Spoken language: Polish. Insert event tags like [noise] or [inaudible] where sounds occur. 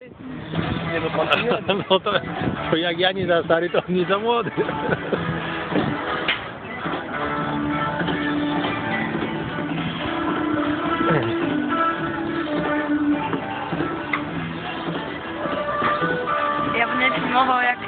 Nie. No, [laughs] no to, to jak ja nie za stary, to nie za młody. Ja będę filmował jak